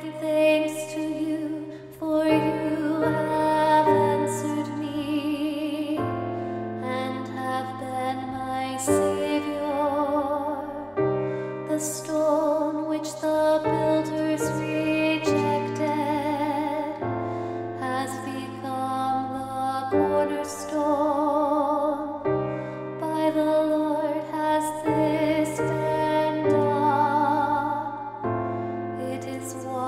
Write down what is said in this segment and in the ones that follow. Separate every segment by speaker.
Speaker 1: give thanks to you, for you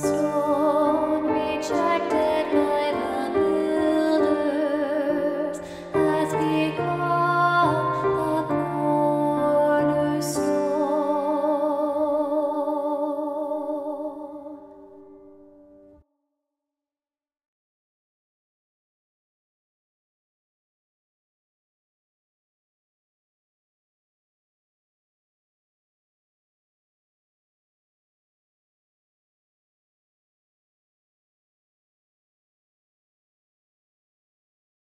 Speaker 1: Christ.